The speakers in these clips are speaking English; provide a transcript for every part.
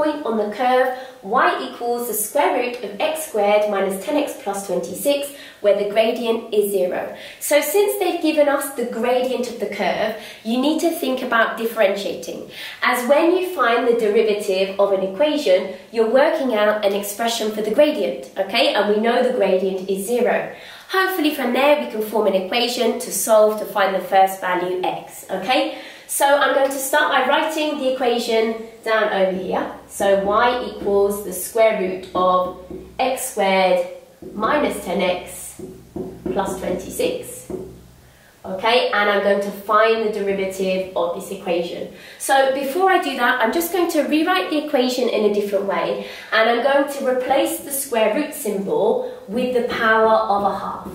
point on the curve y equals the square root of x squared minus 10x plus 26, where the gradient is 0. So since they've given us the gradient of the curve, you need to think about differentiating. As when you find the derivative of an equation, you're working out an expression for the gradient, okay? And we know the gradient is 0. Hopefully from there we can form an equation to solve to find the first value x, okay? So I'm going to start by writing the equation down over here. So y equals the square root of x squared minus 10x plus 26. Okay, and I'm going to find the derivative of this equation. So before I do that, I'm just going to rewrite the equation in a different way, and I'm going to replace the square root symbol with the power of a half.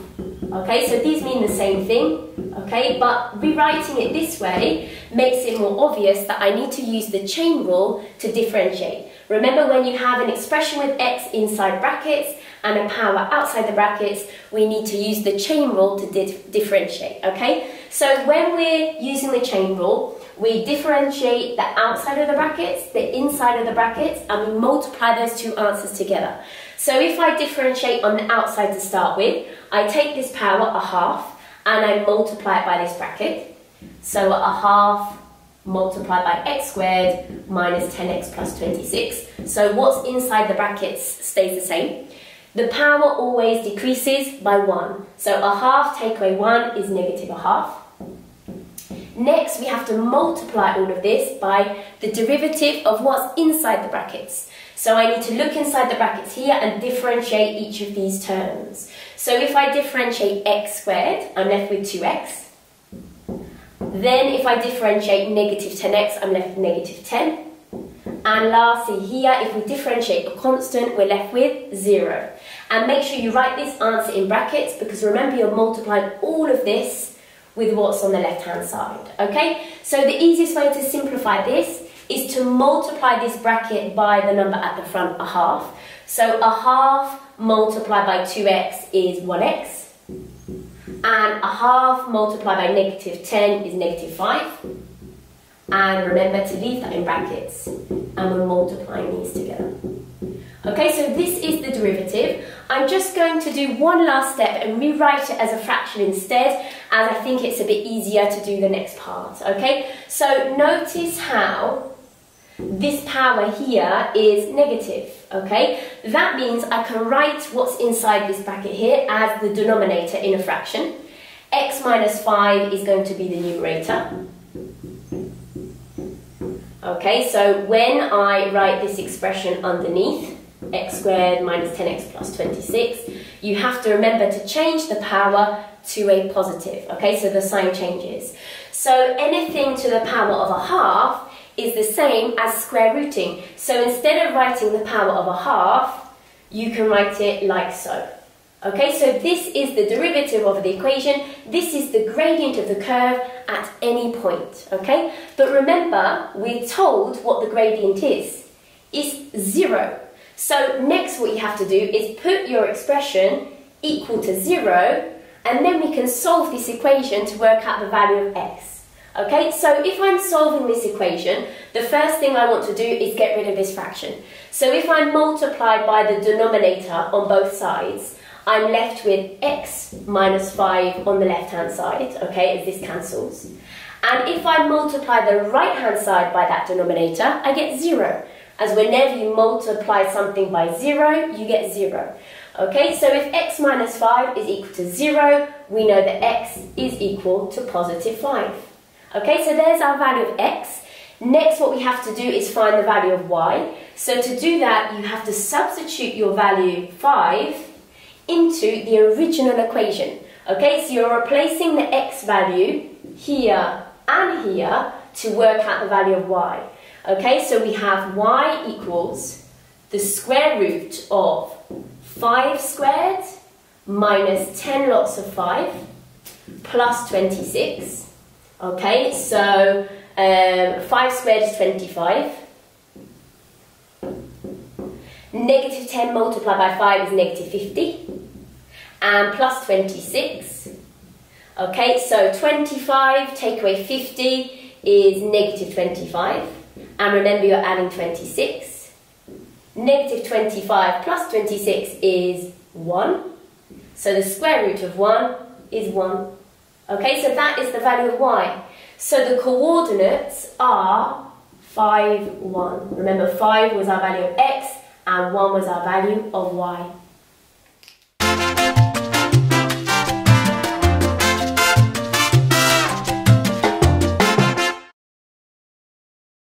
Okay, so these mean the same thing, okay, but rewriting it this way makes it more obvious that I need to use the chain rule to differentiate. Remember when you have an expression with x inside brackets and a power outside the brackets, we need to use the chain rule to di differentiate, okay? So when we're using the chain rule, we differentiate the outside of the brackets, the inside of the brackets, and we multiply those two answers together. So if I differentiate on the outside to start with, I take this power, a half, and I multiply it by this bracket. So a half multiplied by x squared minus 10x plus 26. So what's inside the brackets stays the same. The power always decreases by 1. So a half take away 1 is negative a half. Next, we have to multiply all of this by the derivative of what's inside the brackets. So I need to look inside the brackets here and differentiate each of these terms. So if I differentiate x squared, I'm left with 2x. Then if I differentiate negative 10x, I'm left with negative 10. And lastly here, if we differentiate a constant, we're left with 0. And make sure you write this answer in brackets because remember you're multiplying all of this with what's on the left-hand side, okay? So the easiest way to simplify this is to multiply this bracket by the number at the front, a half. So a half multiplied by 2x is 1x. And a half multiplied by negative 10 is negative 5. And remember to leave that in brackets. And we're multiplying these together. Okay, so this is the derivative. I'm just going to do one last step and rewrite it as a fraction instead, as I think it's a bit easier to do the next part, okay? So notice how this power here is negative, okay? That means I can write what's inside this bracket here as the denominator in a fraction. x minus 5 is going to be the numerator. Okay, so when I write this expression underneath, x squared minus 10x plus 26, you have to remember to change the power to a positive, okay, so the sign changes. So anything to the power of a half is the same as square rooting. So instead of writing the power of a half, you can write it like so. Okay, so this is the derivative of the equation. This is the gradient of the curve at any point, okay? But remember, we're told what the gradient is. It's zero. So next what you have to do is put your expression equal to zero, and then we can solve this equation to work out the value of x. Okay, so if I'm solving this equation, the first thing I want to do is get rid of this fraction. So if I multiply by the denominator on both sides, I'm left with x minus 5 on the left-hand side, okay, as this cancels. And if I multiply the right-hand side by that denominator, I get 0. As whenever you multiply something by 0, you get 0. Okay, so if x minus 5 is equal to 0, we know that x is equal to positive 5. Okay, so there's our value of x. Next, what we have to do is find the value of y. So to do that, you have to substitute your value 5 into the original equation. Okay, so you're replacing the x value here and here to work out the value of y. Okay, so we have y equals the square root of 5 squared minus 10 lots of 5 plus 26 Okay, so um, 5 squared is 25. Negative 10 multiplied by 5 is negative 50. And plus 26. Okay, so 25 take away 50 is negative 25. And remember you're adding 26. Negative 25 plus 26 is 1. So the square root of 1 is 1. Okay, so that is the value of y. So the coordinates are 5, 1. Remember, 5 was our value of x and 1 was our value of y.